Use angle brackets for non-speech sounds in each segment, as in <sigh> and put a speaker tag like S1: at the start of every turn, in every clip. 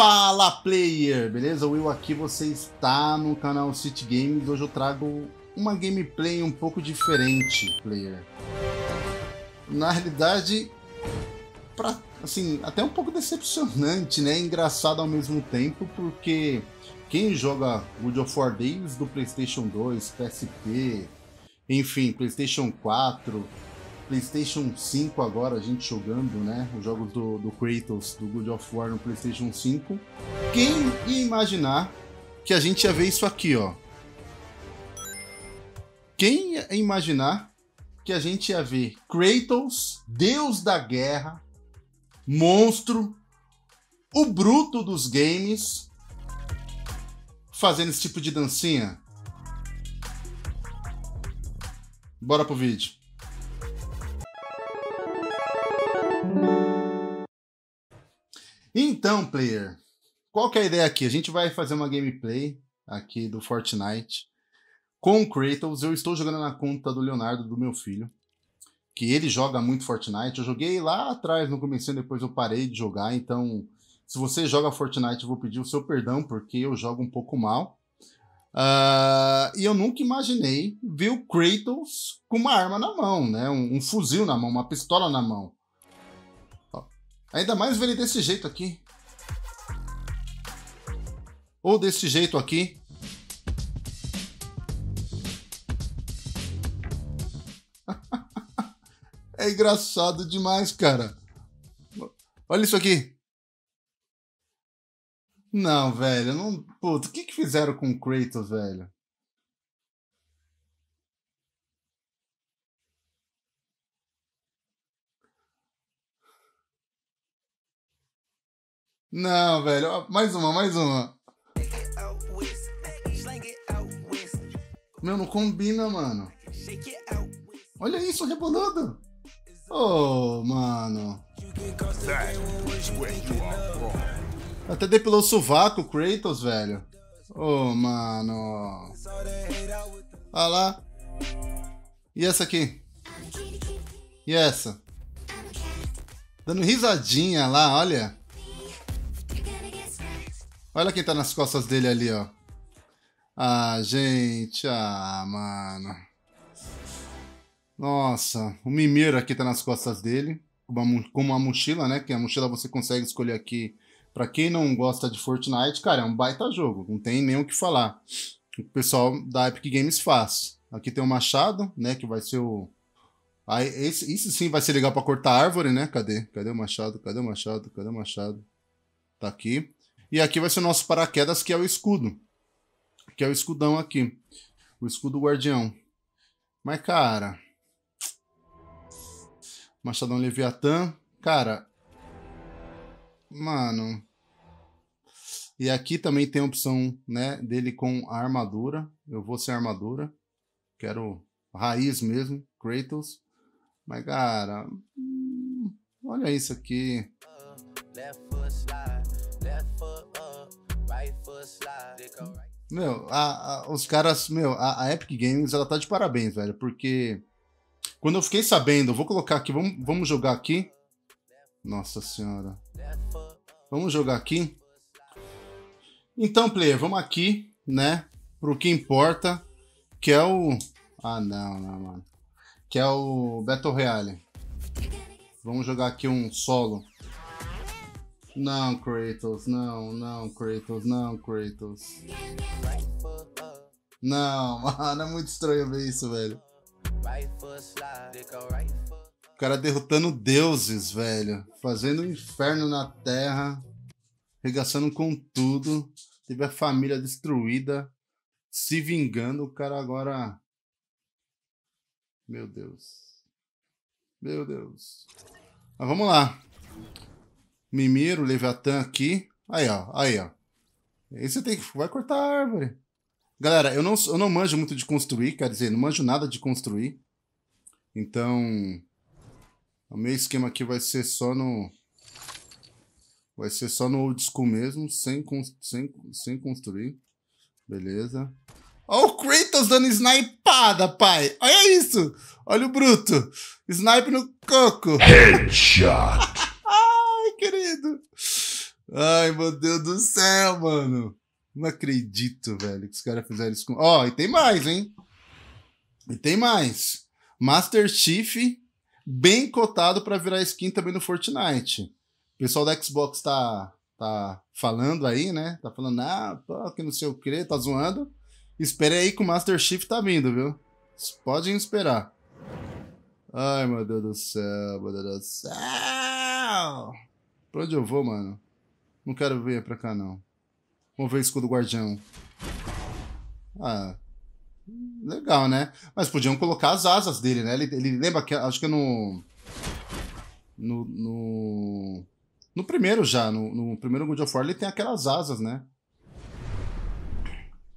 S1: Fala player, beleza? Will aqui, você está no canal City Games. Hoje eu trago uma gameplay um pouco diferente, player. Na realidade, pra, assim, até um pouco decepcionante, né? Engraçado ao mesmo tempo, porque quem joga God of War Days do PlayStation 2, PSP, enfim, PlayStation 4, PlayStation 5 agora, a gente jogando, né? Os jogos do, do Kratos, do God of War no PlayStation 5. Quem ia imaginar que a gente ia ver isso aqui, ó? Quem ia imaginar que a gente ia ver Kratos, deus da guerra, monstro, o bruto dos games, fazendo esse tipo de dancinha? Bora pro vídeo. Então, player, qual que é a ideia aqui? A gente vai fazer uma gameplay aqui do Fortnite com o Kratos. Eu estou jogando na conta do Leonardo, do meu filho, que ele joga muito Fortnite. Eu joguei lá atrás no começo, depois eu parei de jogar. Então, se você joga Fortnite, eu vou pedir o seu perdão, porque eu jogo um pouco mal. Uh, e eu nunca imaginei ver o Kratos com uma arma na mão, né? Um, um fuzil na mão, uma pistola na mão. Ainda mais ver ele desse jeito aqui. Ou desse jeito aqui. <laughs> é engraçado demais, cara. Olha isso aqui. Não, velho, não. Puta, o que que fizeram com o Kratos, velho? Não, velho. Mais uma, mais uma. Meu, não combina, mano. Olha isso, rebolando. Oh, mano. Até depilou o sovaco, Kratos, velho. Oh, mano. Olha lá. E essa aqui? E essa? Dando risadinha lá, olha. Olha quem tá nas costas dele ali, ó. Ah, gente. Ah, mano. Nossa, o Mimir aqui tá nas costas dele. Com uma mochila, né? Que a mochila você consegue escolher aqui. Pra quem não gosta de Fortnite, cara, é um baita jogo. Não tem nem o que falar. O pessoal da Epic Games faz. Aqui tem o machado, né? Que vai ser o. Aí, esse, isso sim vai ser legal pra cortar árvore, né? Cadê? Cadê o machado? Cadê o machado? Cadê o machado? Tá aqui. E aqui vai ser o nosso paraquedas, que é o escudo. Que é o escudão aqui. O escudo guardião. Mas, cara... Machadão Leviatã. Cara... Mano... E aqui também tem a opção, né, dele com a armadura. Eu vou sem armadura. Quero raiz mesmo, Kratos. Mas, cara... Hum, olha isso aqui. Meu, a, a, os caras, meu, a, a, Epic Games, ela tá de parabéns, velho, porque quando eu fiquei sabendo, vou colocar aqui, vamos, vamos jogar aqui. Nossa senhora. Vamos jogar aqui. Então, player, vamos aqui, né, pro que importa, que é o... Ah, não, não, mano. Que é o Battle Royale. Vamos jogar aqui um solo. Não, Kratos, não, não, Kratos, não, Kratos. Não, <laughs> mano, é muito estranho ver isso, velho. O cara derrotando deuses, velho. Fazendo um inferno na terra. Regaçando com tudo. Teve a família destruída. Se vingando. O cara agora. Meu Deus. Meu Deus. Mas vamos lá. Mimiro, Leviatã aqui. Aí, ó. Aí, ó. Aí você tem que. Vai cortar a árvore. Galera, eu não, eu não manjo muito de construir, quer dizer, não manjo nada de construir. Então. O meu esquema aqui vai ser só no. Vai ser só no old school mesmo, sem, sem, sem construir. Beleza. Olha o Kratos dando snipada, pai. Olha isso. Olha o bruto. Snipe no coco.
S2: Headshot.
S1: Ai, meu Deus do céu, mano. Não acredito, velho, que os caras fizeram isso com. Ó, oh, e tem mais, hein? E tem mais. Master Chief, bem cotado para virar skin também no Fortnite. O pessoal da Xbox tá, tá falando aí, né? Tá falando, ah, pô, que não sei o que, tá zoando. Espere aí que o Master Chief tá vindo, viu? Podem esperar. Ai, meu Deus do céu, meu Deus do céu. Pra onde eu vou, mano? Não quero vir pra cá, não. Vamos ver o escudo guardião. Ah, legal, né? Mas podiam colocar as asas dele, né? Ele, ele lembra que, acho que no... No, no, no primeiro já, no, no primeiro God of War ele tem aquelas asas, né?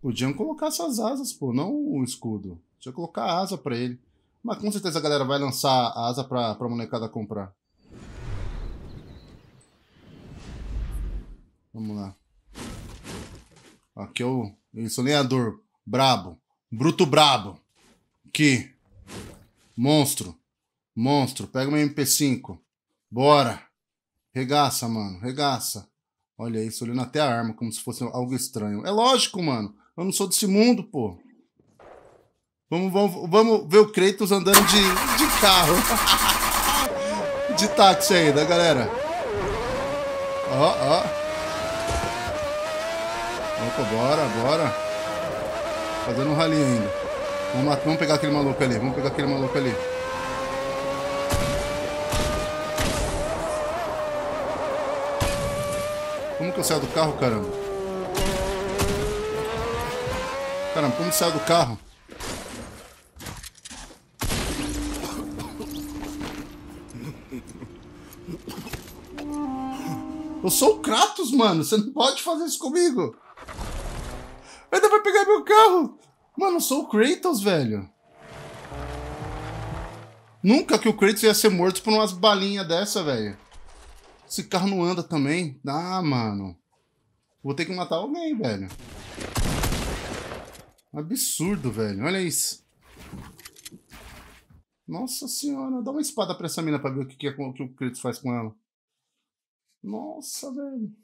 S1: Podiam colocar essas asas, pô, não o escudo. Tinha colocar asa pra ele. Mas com certeza a galera vai lançar a asa pra, pra molecada comprar. Vamos lá. Aqui é o lenhador brabo. Bruto brabo. Aqui. Monstro. Monstro. Pega uma MP5. Bora. Regaça, mano. Regaça. Olha isso, olhando até a arma como se fosse algo estranho. É lógico, mano. Eu não sou desse mundo, pô. Vamos, vamos, vamos ver o Kratos andando de, de carro. <laughs> de táxi aí, da galera. Ó, ó. Opa, bora, bora. Fazendo um rally ainda. Vamos, vamos pegar aquele maluco ali. Vamos pegar aquele maluco ali. Como que eu saio do carro, caramba? Caramba, como saiu do carro? Eu sou o Kratos, mano. Você não pode fazer isso comigo. Ainda vai pegar meu carro. Mano, eu sou o Kratos, velho. Nunca que o Kratos ia ser morto por umas balinhas dessa, velho. Esse carro não anda também. Ah, mano. Vou ter que matar alguém, velho. Absurdo, velho. Olha isso. Nossa senhora. Dá uma espada pra essa mina pra ver o que, que, é, que o Kratos faz com ela. Nossa, velho.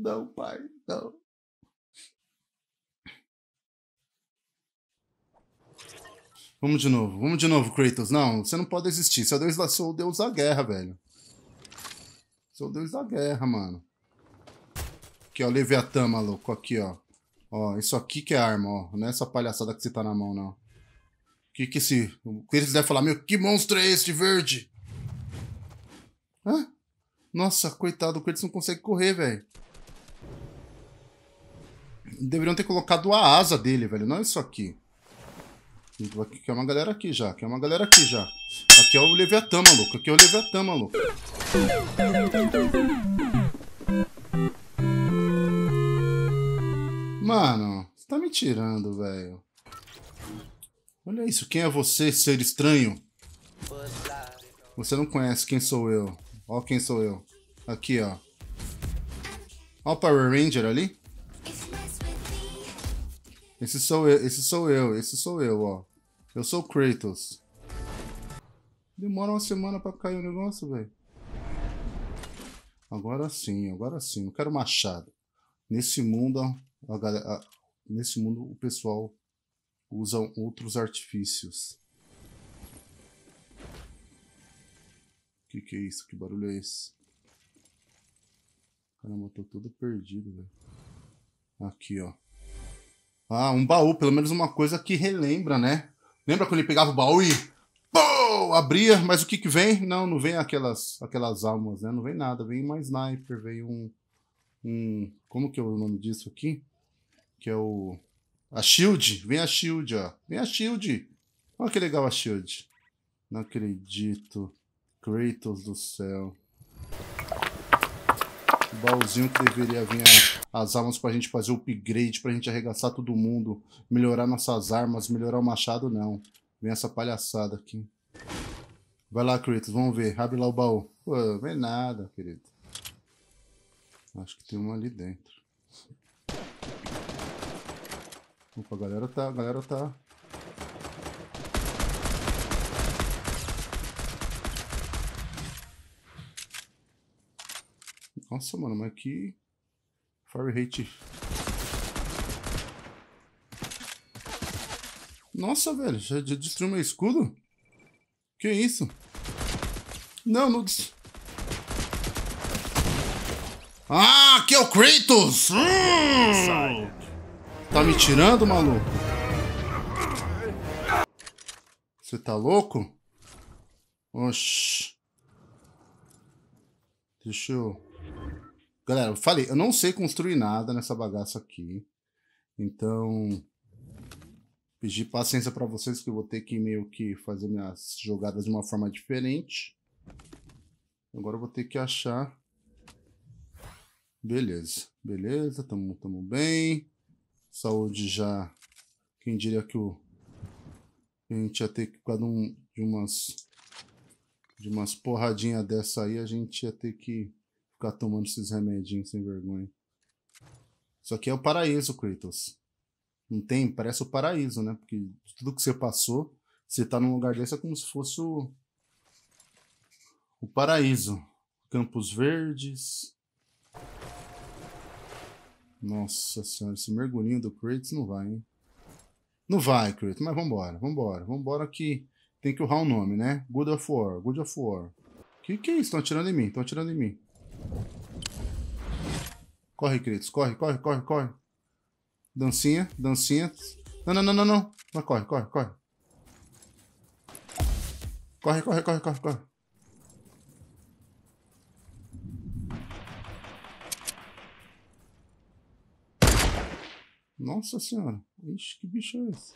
S1: Não, pai, não. Vamos de novo, vamos de novo, Kratos. Não, você não pode existir. Você é deus da, sou o deus da guerra, velho. Sou o deus da guerra, mano. Aqui, ó, Leviatã, maluco. Aqui, ó. Ó, isso aqui que é arma, ó. Não é essa palhaçada que você tá na mão, não. Que que esse... O Kratos deve falar, meu, que monstro é este verde? Hã? Nossa, coitado, o Kratos não consegue correr, velho. Deveriam ter colocado a asa dele, velho. Não isso aqui. Aqui é uma galera aqui já. Aqui é uma galera aqui já. Aqui é o Leviatã, maluco. Aqui é o Leviatã, maluco. Mano, você tá me tirando, velho. Olha isso. Quem é você, ser estranho? Você não conhece quem sou eu. Ó quem sou eu. Aqui, ó. Ó o Power Ranger ali. Esse sou eu, esse sou eu, esse sou eu, ó. Eu sou o Kratos. Demora uma semana pra cair o negócio, velho. Agora sim, agora sim. Não quero machado. Nesse mundo, a galera, a, nesse mundo o pessoal usa outros artifícios. Que que é isso? Que barulho é esse? Caramba, tô todo perdido, velho. Aqui, ó. Ah, um baú, pelo menos uma coisa que relembra, né? Lembra quando ele pegava o baú e pô, abria, mas o que que vem? Não, não vem aquelas aquelas almas, né? Não vem nada, vem uma sniper, vem um um, como que é o nome disso aqui? Que é o a shield, vem a shield, ó. Vem a shield. Olha que legal a shield. Não acredito. Kratos do céu. O baúzinho que deveria vir a, as armas pra gente fazer o upgrade, pra gente arregaçar todo mundo, melhorar nossas armas, melhorar o machado, não. Vem essa palhaçada aqui. Vai lá, Kratos, vamos ver. Abre lá o baú. Pô, não vem nada, querido. Acho que tem uma ali dentro. Opa, a galera tá, a galera tá Nossa, mano, mas que... Fire rate... Nossa, velho, já destruiu meu escudo? Que isso? Não, não... Ah, aqui é o Kratos! Hum! Tá me tirando, maluco? Você tá louco? Oxi. Deixa eu... Galera, eu falei, eu não sei construir nada nessa bagaça aqui. Então... Pedir paciência para vocês que eu vou ter que meio que fazer minhas jogadas de uma forma diferente. Agora eu vou ter que achar Beleza, beleza, tamo, tamo bem. Saúde já. Quem diria que o. A gente ia ter que, por um, de umas. De umas porradinhas dessa aí, a gente ia ter que ficar tomando esses remedinhos sem vergonha. Isso aqui é o paraíso, Kratos. Não tem? Parece o paraíso, né? Porque tudo que você passou, você tá num lugar desse é como se fosse o. O paraíso. Campos verdes, nossa senhora, esse mergulhinho do Kratos não vai, hein? Não vai, Kratos, mas vambora, vambora. Vambora que tem que honrar o nome, né? Good of War, Good of War. Que que é isso? Estão atirando em mim, estão atirando em mim. Corre, Kratos, corre, corre, corre, corre. Dancinha, dancinha. Não, não, não, não, não. Mas corre, corre, corre. Corre, corre, corre, corre, corre. Nossa senhora. Ixi, que bicho é esse?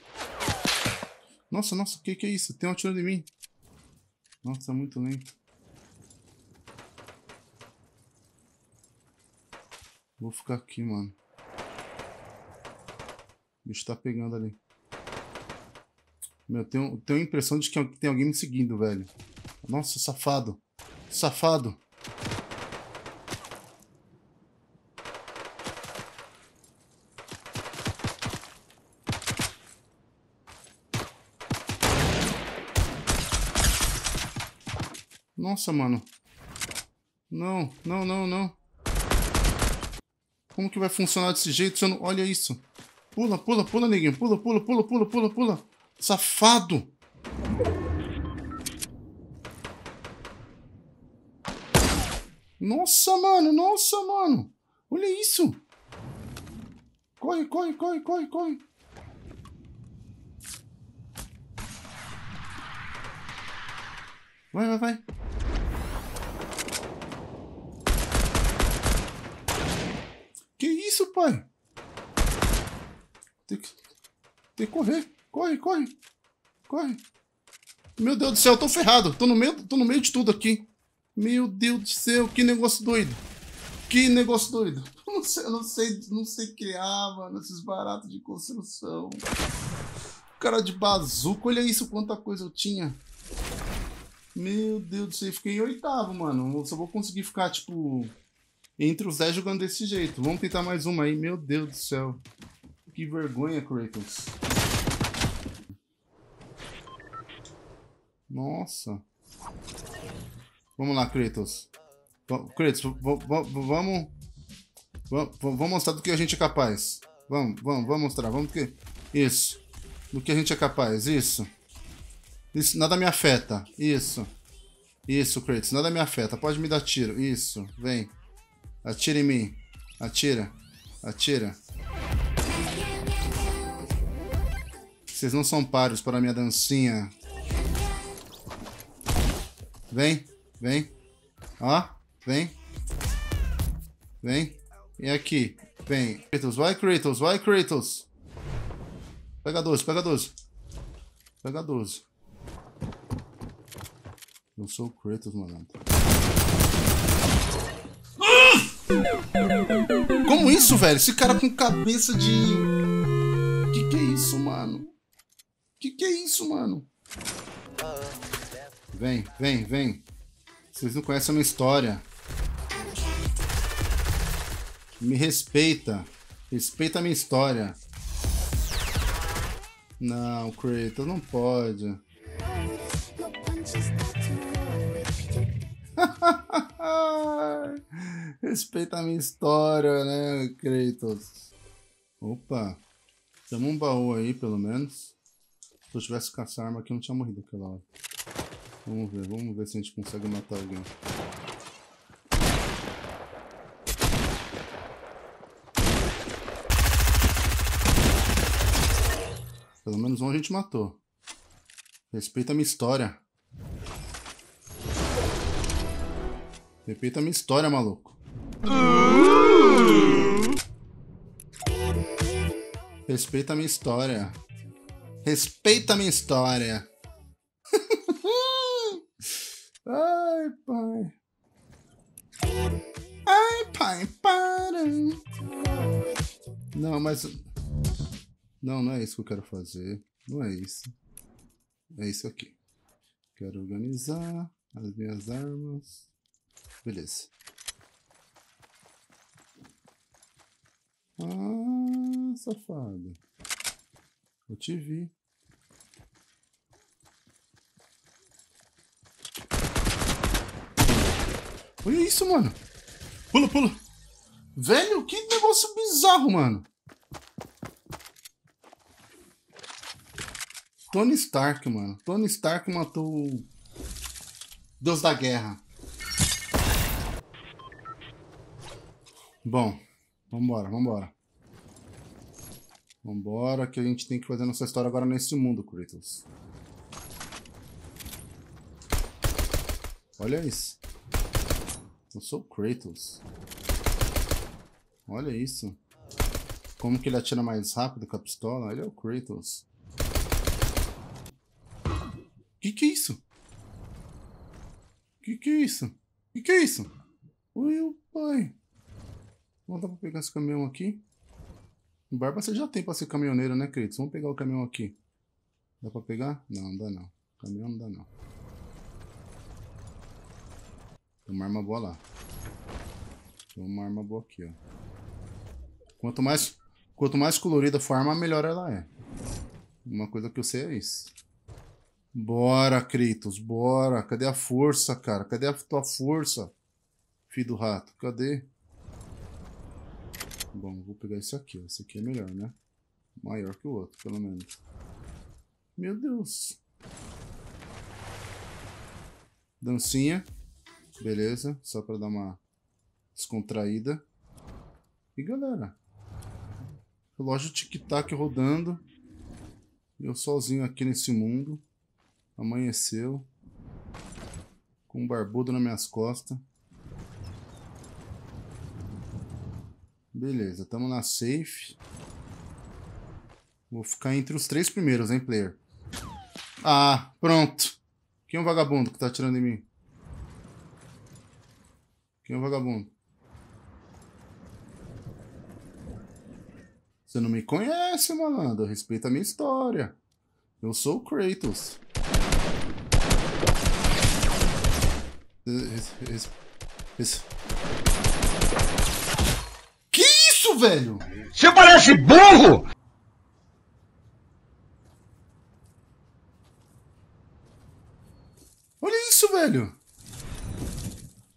S1: Nossa, nossa, o que, que é isso? Tem um atirando em mim. Nossa, é muito lento. Vou ficar aqui, mano. O bicho tá pegando ali. Meu, tenho, tenho a impressão de que tem alguém me seguindo, velho. Nossa, safado. Safado. Nossa, mano. Não, não, não, não. Como que vai funcionar desse jeito se eu não... Olha isso. Pula, pula, pula, neguinho. Pula, pula, pula, pula, pula, pula. Safado. Nossa, mano. Nossa, mano. Olha isso. Corre, corre, corre, corre, corre. Vai, vai, vai. Isso, pai? Tem que, tem que correr. Corre, corre. Corre. Meu Deus do céu, eu tô ferrado. Tô no meio, tô no meio de tudo aqui. Meu Deus do céu, que negócio doido. Que negócio doido. <laughs> Eu não sei, não sei, não sei criar, mano, esses baratos de construção. Cara de bazuca, olha isso, quanta coisa eu tinha. Meu Deus do céu, fiquei em oitavo, mano. Eu só vou conseguir ficar, tipo, entre os 10 jogando desse jeito. Vamos tentar mais uma aí. Meu Deus do céu. Que vergonha, Kratos. Nossa. Vamos lá, Kratos. Kratos, vamos... Vamos mostrar do que a gente é capaz. Vamos, vamos, vamos mostrar. Vamos do que... Isso. Do que a gente é capaz. Isso. Isso, nada me afeta. Isso. Isso, Kratos, nada me afeta. Pode me dar tiro. Isso, vem. Atira em mim. Atira. Atira. Vocês não são paros para minha dancinha. Vem. Vem. Ó. Vem. Vem. E aqui. Vem. Kratos. Vai, Kratos. Vai, Kratos. Pega 12. Pega 12. Pega 12. Eu sou o Kratos, mano. Como isso, velho? Esse cara com cabeça de. Que que é isso, mano? Que que é isso, mano? Vem, vem, vem. Vocês não conhecem a minha história. Me respeita. Respeita a minha história. Não, Kratos, não pode. <laughs> <laughs> Respeita a minha história, né, Kratos? Opa. Temos um baú aí, pelo menos. Se eu tivesse com essa arma aqui, eu não tinha morrido aquela hora. Vamos ver, vamos ver se a gente consegue matar alguém. Pelo menos um a gente matou. Respeita a minha história. Respeita a minha história, maluco. Respeita a minha história. Respeita a minha história. <laughs> Ai, pai. Ai, pai, para. Não, mas não, não é isso que eu quero fazer. Não é isso. É isso aqui. Quero organizar as minhas armas. Beleza. Ah, safado. Eu te vi. Olha isso, mano. Pula, pula. Velho, que negócio bizarro, mano. Tony Stark, mano. Tony Stark matou o Deus da Guerra. Bom, vambora, vambora. Vambora, que a gente tem que fazer nossa história agora nesse mundo, Kratos. Olha isso. Eu sou o Kratos. Olha isso. Como que ele atira mais rápido com a pistola? Ele é o Kratos. Que que é isso? Que que é isso? Que que é isso? Oi, pai. Vamos dar pra pegar esse caminhão aqui. Barba você já tem pra ser caminhoneiro, né, queridos? Vamos pegar o caminhão aqui. Dá pra pegar? Não, não dá não. Caminhão não dá não. Tem uma arma boa lá. Tem uma arma boa aqui, ó. Quanto mais, quanto mais colorida for a arma, melhor ela é. Uma coisa que eu sei é isso. Bora, Kratos, bora. Cadê a força, cara? Cadê a tua força? Filho do rato, cadê? Bom, vou pegar esse aqui. Esse aqui é melhor, né? Maior que o outro, pelo menos. Meu Deus. Dancinha. Beleza. Só pra dar uma descontraída. E galera. Relógio tic-tac rodando. Eu sozinho aqui nesse mundo. Amanheceu. Com um barbudo nas minhas costas. Beleza, estamos na safe. Vou ficar entre os três primeiros, hein, player? Ah, pronto. Quem é o vagabundo que tá atirando em mim? Quem é o vagabundo? Você não me conhece, malandro. Respeita a minha história. Eu sou o Kratos. Isso, velho?
S2: Você parece burro!
S1: Olha isso, velho.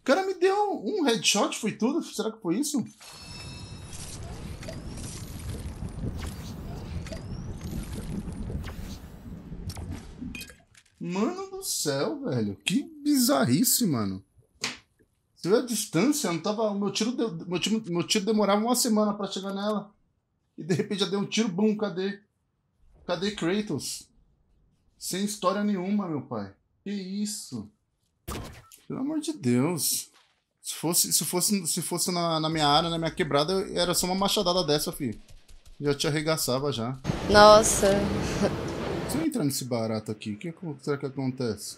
S1: O cara me deu um headshot, foi tudo? Será que foi isso? Mano do céu, velho. Que bizarrice, mano. Você viu a distância? Não tava. Meu tiro, meu tiro, meu tiro demorava uma semana pra chegar nela. E de repente já deu um tiro, bum, cadê? Cadê Kratos? Sem história nenhuma, meu pai. Que isso? Pelo amor de Deus. Se fosse, se fosse, se fosse na, na minha área, na minha quebrada, era só uma machadada dessa, filho. Já te arregaçava já.
S3: Nossa.
S1: Se eu entrar nesse barato aqui, o que será que acontece?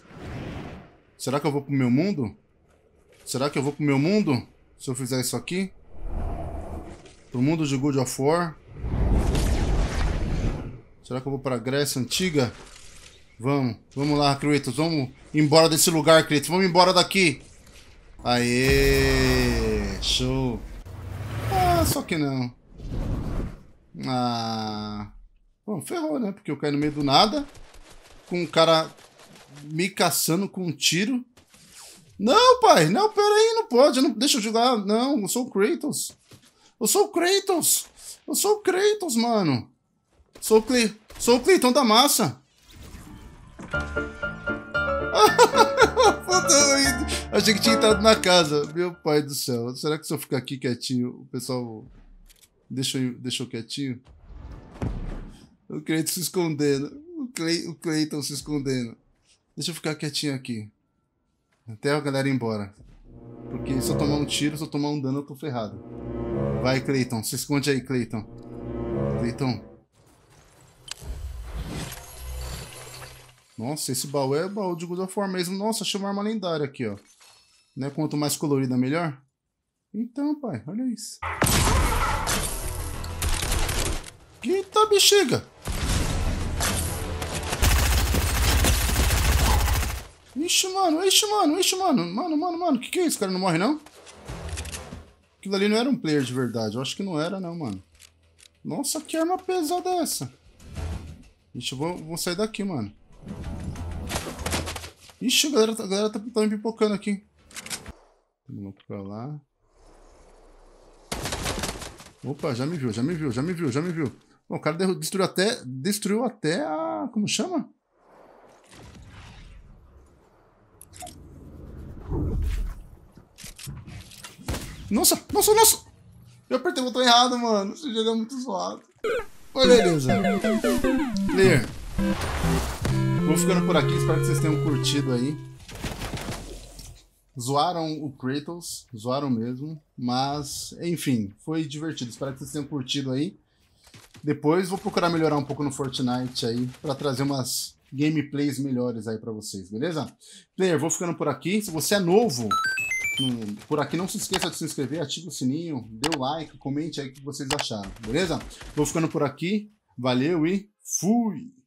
S1: Será que eu vou pro meu mundo? Será que eu vou pro meu mundo? Se eu fizer isso aqui? Pro mundo de God of War? Será que eu vou pra Grécia Antiga? Vamos, vamos lá, Kratos, vamos embora desse lugar, Kratos, vamos embora daqui. Aê, show. Ah, só que não. Ah... Bom, ferrou, né? Porque eu caí no meio do nada, com um cara me caçando com um tiro, Não, pai, não, peraí, não pode. Não, deixa eu jogar. Não, eu sou o Kratos. Eu sou o Kratos. Eu sou o Kratos, mano. Sou o Cle... Sou o Cleitão da massa. <laughs> Achei que tinha entrado na casa. Meu pai do céu. Será que se eu ficar aqui quietinho, o pessoal deixa eu, deixa eu quietinho? O Cleiton se escondendo. O, Cle, o Cleiton se escondendo. Deixa eu ficar quietinho aqui. Até a galera ir embora. Porque se eu tomar um tiro, se eu tomar um dano, eu tô ferrado. Vai, Cleiton. Se esconde aí, Cleiton. Cleiton. Nossa, esse baú é baú de God of War mesmo. Nossa, achei uma arma lendária aqui, ó. Né? Quanto mais colorida, melhor. Então, pai, olha isso. Eita, bexiga! Ixi, mano, ixi, mano, ixi, mano. Mano, mano, mano, que, que é isso? O cara não morre, não? Aquilo ali não era um player de verdade. Eu acho que não era, não, mano. Nossa, que arma pesada é essa? Ixi, eu vou, vou sair daqui, mano. Ixi, a galera, a galera tá, tá me pipocando aqui. Vamos pra lá. Opa, já me viu, já me viu, já me viu, já me viu. Bom, o cara destruiu até, destruiu até a... como chama? Nossa, nossa, nossa! Eu apertei o botão errado, mano. Esse jogo é muito zoado. Mas beleza. Player. Vou ficando por aqui. Espero que vocês tenham curtido aí. Zoaram o Kratos. Zoaram mesmo. Mas, enfim, foi divertido. Espero que vocês tenham curtido aí. Depois vou procurar melhorar um pouco no Fortnite aí. para trazer umas gameplays melhores aí para vocês, beleza? Player, vou ficando por aqui. Se você é novo por aqui. Não se esqueça de se inscrever, ative o sininho, dê o like, comente aí o que vocês acharam, beleza? Vou ficando por aqui. Valeu e fui!